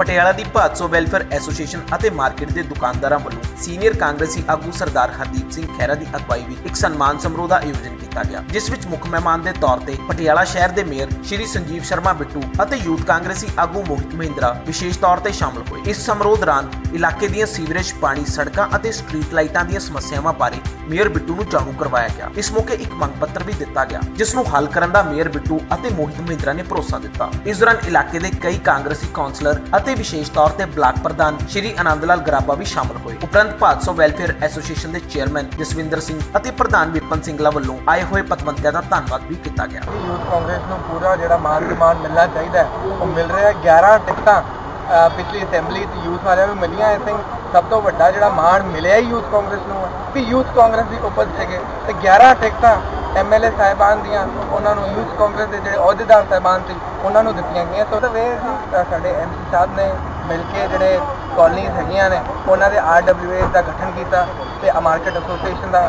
ਪਟਿਆਲਾ ਦੀ Bhadson welfare association ਅਤੇ market ਦੇ ਦੁਕਾਨਦਾਰਾਂ ਵੱਲੋਂ ਸੀਨੀਅਰ ਕਾਂਗਰਸੀ ਆਗੂ ਸਰਦਾਰ ਹਰਦੀਪ ਸਿੰਘ ਖਹਿਰਾ ਦੀ ਅਗਵਾਈ ਵਿੱਚ ਇੱਕ ਸਨਮਾਨ ਸਮਾਰੋਹ ਦਾ ਆਯੋਜਨ ਕੀਤਾ ਗਿਆ, ਜਿਸ ਵਿੱਚ ਮੁੱਖ ਮਹਿਮਾਨ ਦੇ ਤੌਰ ਤੇ ਪਟਿਆਲਾ ਸ਼ਹਿਰ ਦੇ ਮੇਅਰ ਸ਼੍ਰੀ ਸੰਜੀਵ ਸ਼ਰਮਾ ਬਿੱਟੂ ਅਤੇ ਯੂਥ ਕਾਂਗਰਸੀ ਆਗੂ ਮੋਹਿਤ ਮਹਿੰਦਰਾ ਵਿਸ਼ੇਸ਼ ਤੌਰ ਤੇ ਸ਼ਾਮਲ ਹੋਏ। ਇਸ ਸਮਾਰੋਹ ਦੌਰਾਨ ਇਲਾਕੇ ਦੀਆਂ ਸੀਵਰੇਜ, ਪਾਣੀ, ਸੜਕਾਂ ਅਤੇ ਸਟਰੀਟ ਲਾਈਟਾਂ ਦੀਆਂ ਸਮੱਸਿਆਵਾਂ ਬਾਰੇ ਮੇਅਰ ਬਿੱਟੂ ਨੂੰ ਜਾਣੂ ਕਰਵਾਇਆ ਗਿਆ। ਇਸ ਮੌਕੇ ਇੱਕ ਮੰਗ ਪੱਤਰ ਵੀ ਦਿੱਤਾ ਗਿਆ, ਜਿਸ ਨੂੰ ਹੱਲ ਕਰਨ ਦਾ ਮੇਅਰ ਬਿੱਟੂ ਅਤੇ ਮੋਹਿਤ ਮਹਿੰਦਰਾ ਨੇ ਭਰੋਸਾ ਦਿੱਤਾ। ਇਸ ਦੌਰਾਨ ਇਲਾਕੇ ਦੇ ਕਈ ਕਾਂਗਰਸੀ ਕੌਂਸਲਰ ਅਤੇ ਵਿਸ਼ੇਸ਼ ਤੌਰ ਤੇ ਬਲਾਕ ਪ੍ਰਧਾਨ ਸ਼੍ਰੀ ਆਨੰਦ ਲਾਲ ਗਰਾਬਾ ਵੀ ਸ਼ਾਮਲ ਹੋਏ। ਉਪਰੰਤ ਭਾਦਸੋ ਵੈਲਫੇਅਰ ਐਸੋਸੀਏਸ਼ਨ ਦੇ ਚੇਅਰਮੈਨ ਜਸਵਿੰਦਰ ਸਿੰਘ ਅਤੇ ਪ੍ਰਧਾਨ ਵਿਪਨ ਸਿੰਘਲਾ ਵੱਲੋਂ ਆਏ ਹੋਏ ਪਤਵੰਤਿਆਂ ਦਾ ਧੰਨਵਾਦ ਵੀ ਕੀਤਾ ਗਿਆ। ਯੂਥ ਕਾਂਗਰਸ ਨੂੰ ਪੂਰਾ ਜਿਹੜਾ ਮਾਨ ਸਨਮਾਨ ਮਿਲਣਾ ਚਾਹੀਦਾ ਹੈ, ਉਹ ਮਿਲ ਰਿਹਾ ਹੈ। 11 ਟਿਕਟਾਂ ਪਿਛਲੀ ਅਸੈਂਬਲੀ ਤੇ ਯੂਥ ਵਾਲਿਆਂ ਨੂੰ ਮਿਲੀਆਂ ਆਈ ਥਿੰਕ ਸਭ ਤੋਂ ਵੱਡਾ ਜਿਹੜਾ ਮਾਣ ਮਿਲਿਆ ਯੂਥ ਕਾਂਗਰਸ ਨੂੰ ਕਿ ਯੂਥ ਕਾਂਗਰਸ ਦੀ ਉਪਜ ਸੀਗੇ ਤੇ 11 ਟਿਕਟਾਂ ਐਮਐਲਏ ਸਾਹਿਬਾਨ ਦੀਆਂ ਉਹਨਾਂ ਨੂੰ ਯੂਥ ਕਾਂਗਰਸ ਦੇ ਜਿਹੜੇ ਅਹੁਦੇਦਾਰ ਸਾਹਿਬਾਨ ਸੀ, ਉਹਨਾਂ ਨੂੰ ਦਿੱਤੀਆਂ ਗਈਆਂ। ਸੋ ਤਾਂ ਵੇ ਸਾਡੇ ਐਮਸੀ ਸਾਹਿਬ ਨੇ ਮਿਲ ਕੇ ਜਿਹੜੇ ਕਾਲਨੀਜ਼ ਹੈਗੀਆਂ ਨੇ, ਉਹਨਾਂ ਦੇ ਆਰਡਬਲਯੂਏ ਦਾ ਗਠਨ ਕੀਤਾ ਤੇ ਮਾਰਕੀਟ ਐਸੋਸੀਏਸ਼ਨ ਦਾ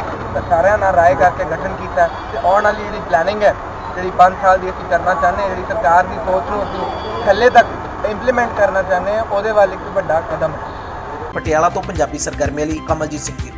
ਸਾਰਿਆਂ ਨਾਲ ਰਾਏ ਕਰਕੇ ਗਠਨ ਕੀਤਾ ਤੇ ਆਉਣ ਵਾਲੀ ਜਿਹੜੀ ਪਲੈਨਿੰਗ ਹੈ, ਜਿਹੜੀ 5 ਸਾਲ ਦੀ ਅਸੀਂ ਕਰਨਾ ਚਾਹੁੰਦੇ ਹਾਂ, ਜਿਹੜੀ ਸਰਕਾਰ ਦੀ ਸੋਚ ਨੂੰ ਅਸੀਂ ਥੱਲੇ ਤੱਕ ਇੰਪਲੀਮੈਂਟ ਕਰਨਾ ਚਾਹੁੰਦੇ ਹਾਂ, ਉਹਦੇ ਵੱਲ ਇੱਕ ਵੱਡਾ ਕਦਮ ਹੈ। ਪਟਿਆਲਾ ਤੋਂ ਪੰਜਾਬੀ ਸਰਗਰਮੀ ਲਈ ਕਮਲਜੀਤ ਸਿੰਘ ਦੀ